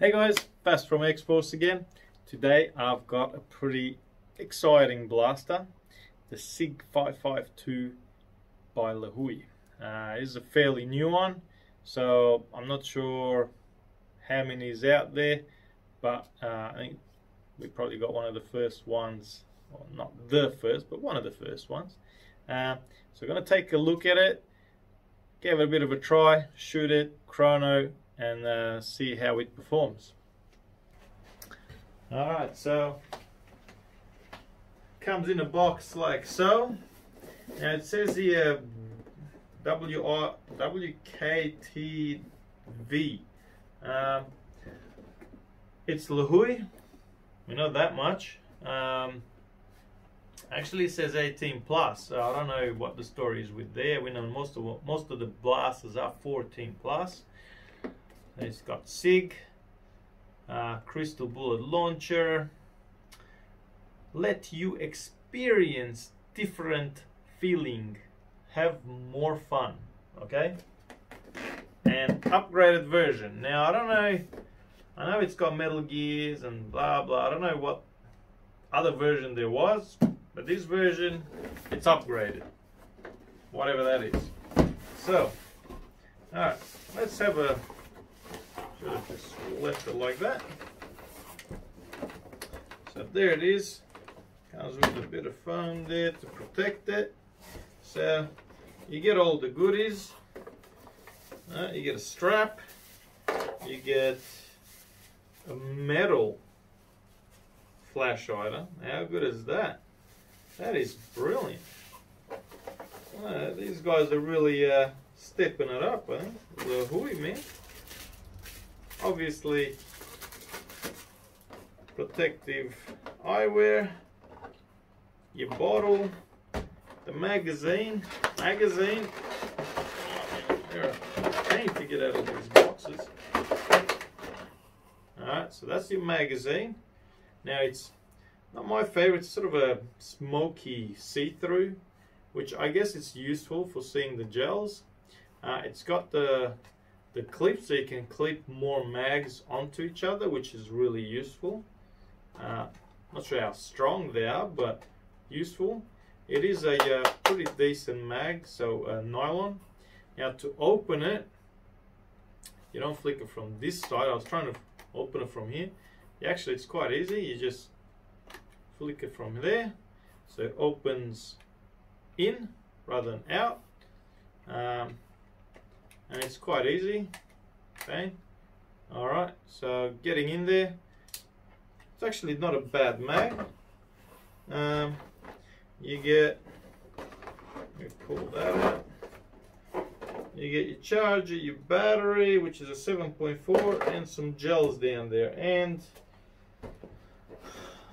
Hey guys, Fast from X-Force again. Today I've got a pretty exciting blaster, the SIG 552 by LeHui. Uh, this is a fairly new one, so I'm not sure how many is out there, but uh, I think we probably got one of the first ones, well not the first, but one of the first ones. Uh, so we're going to take a look at it, give it a bit of a try, shoot it, chrono, and uh, see how it performs. Alright, so comes in a box like so. Now it says here WR, WKTV. Um, it's LeHui, we know that much. Um, actually it says 18 plus, so I don't know what the story is with there. We know most of most of the blasters are 14 plus. It's got SIG, uh, crystal bullet launcher. Let you experience different feeling, have more fun, okay? And upgraded version. Now I don't know, I know it's got Metal Gears and blah blah. I don't know what other version there was, but this version, it's upgraded, whatever that is. So, all right, let's have a have just left it like that. So there it is. Comes with a bit of foam there to protect it. So you get all the goodies. Uh, you get a strap. You get a metal flash hider. How good is that? That is brilliant. Uh, these guys are really uh, stepping it up, eh? LeHui, man obviously protective eyewear, your bottle, the magazine, magazine, they're a pain to get out of these boxes. Alright, so that's your magazine. Now it's not my favorite, it's sort of a smoky see-through, which I guess it's useful for seeing the gels. Uh, it's got the the clip so you can clip more mags onto each other which is really useful. Uh, not sure how strong they are but useful. It is a uh, pretty decent mag so uh, nylon. Now to open it you don't flick it from this side. I was trying to open it from here. Actually it's quite easy. You just flick it from there. So it opens in rather than out. Um, and it's quite easy. Okay. All right so getting in there. It's actually not a bad mag. Um, you get pull that out. You get your charger your battery which is a 7.4 and some gels down there. And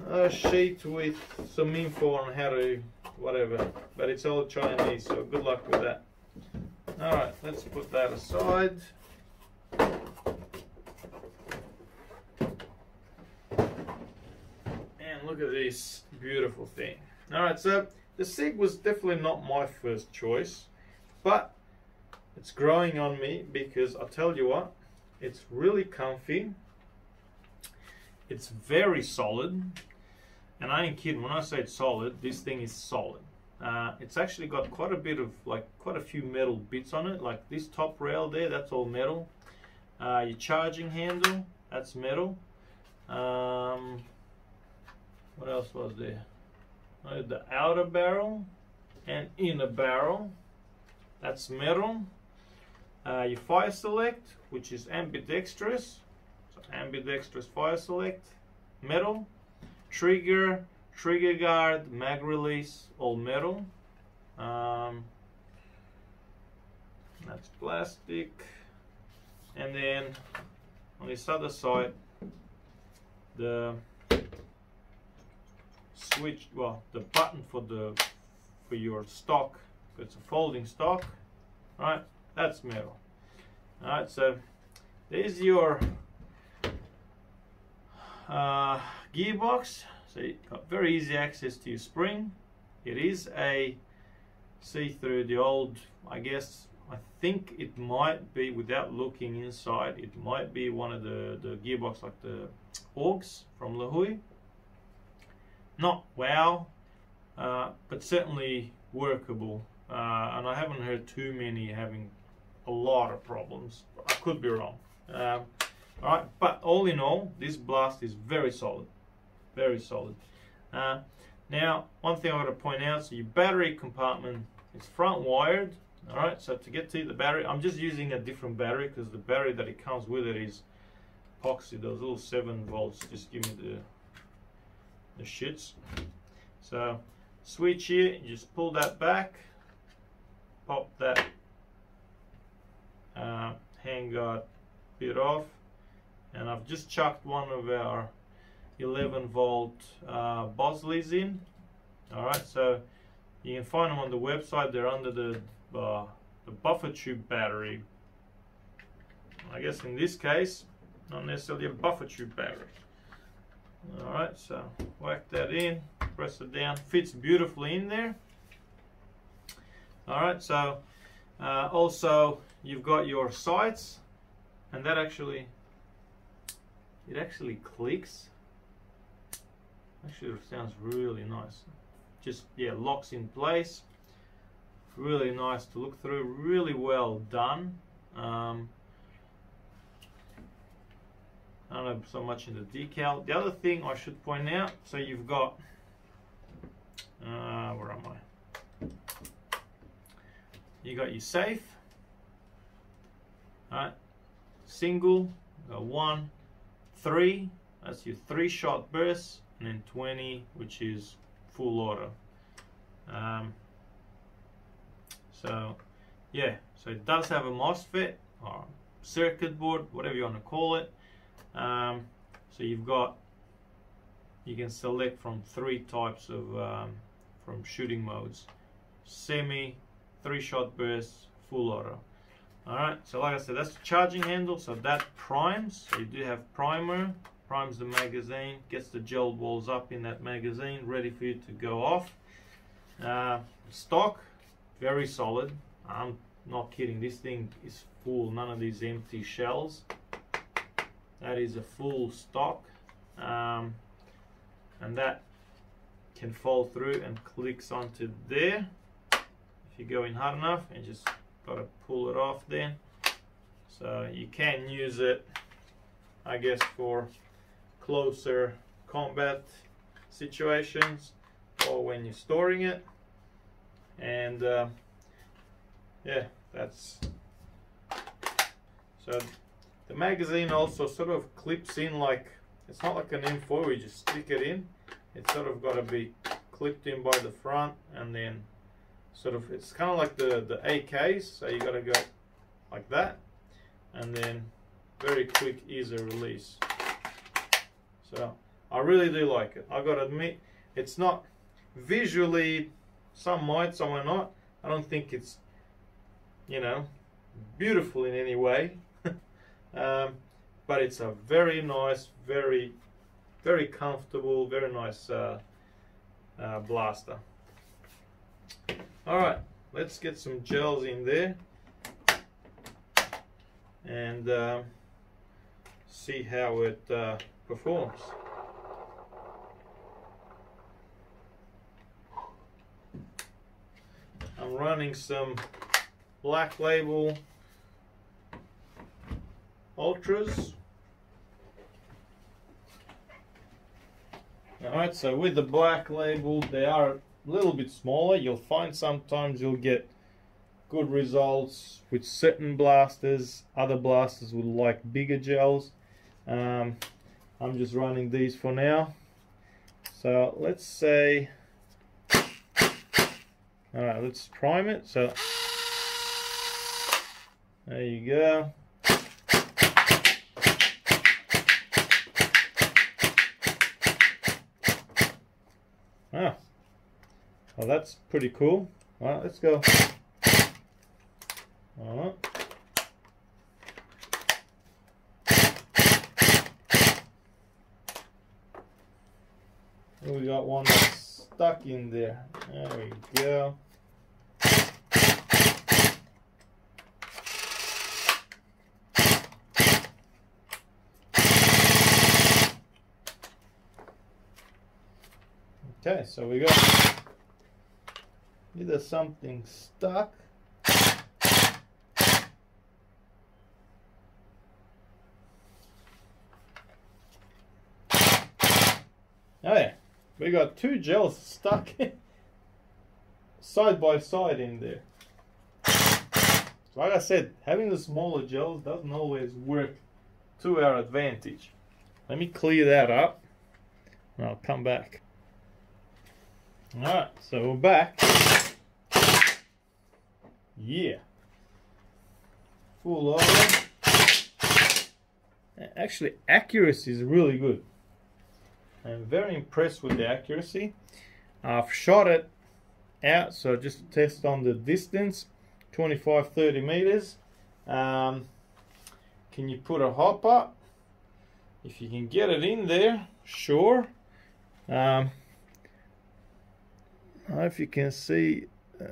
a sheet with some info on how to whatever. But it's all Chinese so good luck with that all right, let's put that aside. And look at this beautiful thing. All right, so the SIG was definitely not my first choice, but it's growing on me because I'll tell you what, it's really comfy. It's very solid. And I ain't kidding, when I say it's solid, this thing is solid. Uh, it's actually got quite a bit of like quite a few metal bits on it. Like this top rail there that's all metal. Uh, your charging handle that's metal. Um, what else was there? Uh, the outer barrel and inner barrel. That's metal. Uh, your fire select which is ambidextrous. So ambidextrous fire select metal. Trigger trigger guard, mag release, all metal. Um, that's plastic. And then on this other side, the switch, well, the button for the for your stock. It's a folding stock, right? That's metal. All right, so there's your uh, gearbox. So you've got very easy access to your spring. It is a see through the old, I guess, I think it might be, without looking inside, it might be one of the, the gearbox like the Augs from LeHui. Not wow, uh, but certainly workable. Uh, and I haven't heard too many having a lot of problems. I could be wrong. Um, all right, but all in all, this blast is very solid, very solid. Uh, now, one thing I want to point out, so your battery compartment is front wired. All right, so to get to the battery, I'm just using a different battery because the battery that it comes with it is epoxy. Those little seven volts just give me the the shits. So switch here, just pull that back, pop that uh, handguard bit off, and I've just chucked one of our 11 volt uh, in. Alright, so you can find them on the website, they're under the, uh, the buffer tube battery. I guess in this case, not necessarily a buffer tube battery. Alright, so whack that in, press it down, fits beautifully in there. Alright, so uh, also you've got your sights and that actually it actually clicks actually sounds really nice. Just yeah locks in place. Really nice to look through. Really well done. Um, I don't know so much in the decal. The other thing I should point out so you've got uh, where am I? You got your safe. Alright, single, got one, three, that's your three shot burst, and then 20, which is full auto. Um, so, yeah, so it does have a MOSFET or circuit board, whatever you want to call it. Um, so you've got, you can select from three types of, um, from shooting modes. Semi, three shot bursts full auto. Alright, so like I said, that's the charging handle, so that primes. So you do have primer, primes the magazine, gets the gel balls up in that magazine, ready for you to go off. Uh, stock, very solid. I'm not kidding, this thing is full, none of these empty shells. That is a full stock. Um, and that can fall through and clicks onto there. If you go in hard enough and just got to pull it off then so you can use it I guess for closer combat situations or when you're storing it. And uh, yeah that's so the magazine also sort of clips in like it's not like an M4 where you just stick it in. It's sort of got to be clipped in by the front and then sort of it's kind of like the the AKs so you got to go like that. And then very quick easy release so I really do like it. I've gotta admit it's not visually some might some might not. I don't think it's you know beautiful in any way. Um, but it's a very nice very very comfortable very nice uh, uh, blaster. All right, let's get some gels in there. And uh, see how it uh, performs. I'm running some Black Label Ultras. Alright, so with the Black Label, they are a little bit smaller. You'll find sometimes you'll get good results with certain blasters. Other blasters would like bigger gels. Um, I'm just running these for now. So let's say, all right, let's prime it. So there you go. Ah, well, that's pretty cool. All right, let's go. We got one stuck in there. There we go. Okay, so we got either something stuck we got two gels stuck side by side in there. Like I said, having the smaller gels doesn't always work to our advantage. Let me clear that up and I'll come back. Alright, so we're back. Yeah. Full over. Actually, accuracy is really good. I'm very impressed with the accuracy. I've shot it out, so just test on the distance, 25 30 meters. Um, can you put a hop up? If you can get it in there, sure. Um, if you can see uh,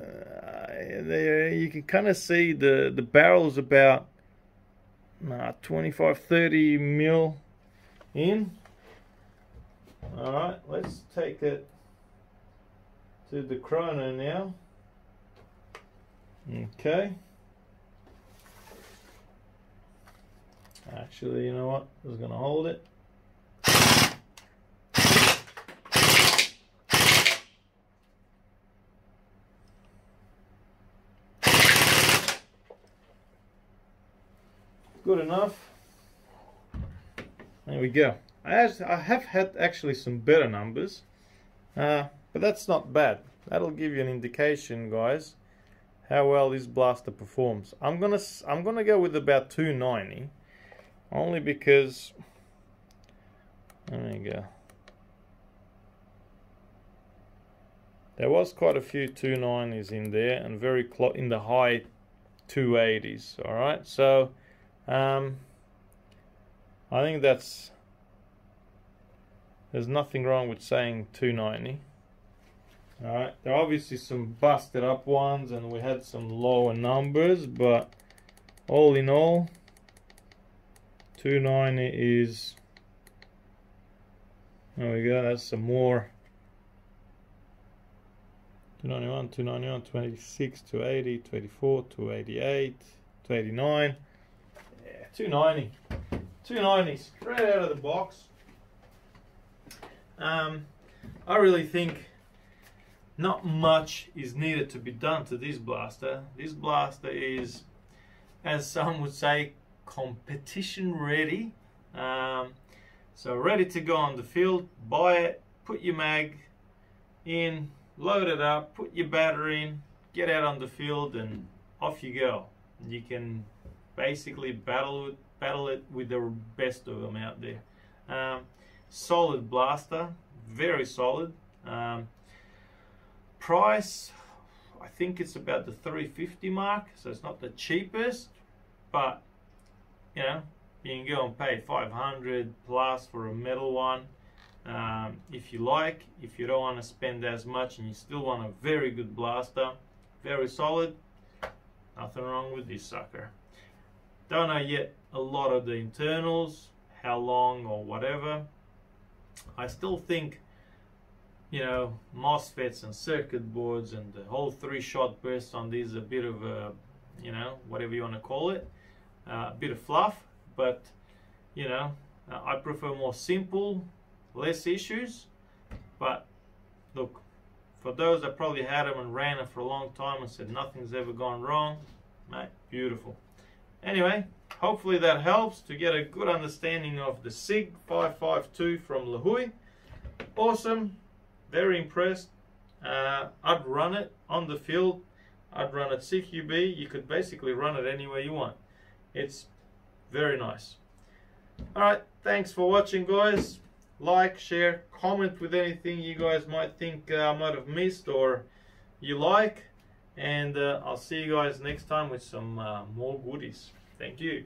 there, you can kind of see the, the barrel's about uh, 25 30 mil in. Alright, let's take it to the chrono now. Okay. Actually, you know what? I was going to hold it. Good enough. There we go. I have had actually some better numbers, uh, but that's not bad. That'll give you an indication, guys, how well this blaster performs. I'm gonna I'm gonna go with about 290, only because there you go. There was quite a few 290s in there, and very close in the high 280s. All right, so um, I think that's there's nothing wrong with saying 290. Alright, there are obviously some busted up ones and we had some lower numbers, but all in all, 290 is, there we go, that's some more, 291, 291, 26, 280, 24, 288, 289, yeah, 290, 290 straight out of the box. Um, I really think not much is needed to be done to this blaster. This blaster is, as some would say, competition ready. Um, so ready to go on the field, buy it, put your mag in, load it up, put your battery in, get out on the field and off you go. You can basically battle battle it with the best of them out there. Um, solid blaster, very solid. Um, price, I think it's about the 350 mark, so it's not the cheapest, but you know, you can go and pay 500 plus for a metal one. Um, if you like, if you don't want to spend as much and you still want a very good blaster, very solid, nothing wrong with this sucker. Don't know yet a lot of the internals, how long or whatever, I still think, you know, MOSFETs and circuit boards and the whole three-shot burst on these a bit of a, you know, whatever you want to call it, uh, a bit of fluff. But, you know, uh, I prefer more simple, less issues. But look, for those that probably had them and ran it for a long time and said nothing's ever gone wrong, mate, beautiful. Anyway, hopefully that helps to get a good understanding of the SIG 552 from LeHui. Awesome, very impressed. Uh, I'd run it on the field. I'd run it CQB. You could basically run it anywhere you want. It's very nice. Alright, thanks for watching guys. Like, share, comment with anything you guys might think uh, I might have missed or you like. And uh, I'll see you guys next time with some uh, more goodies. Thank you.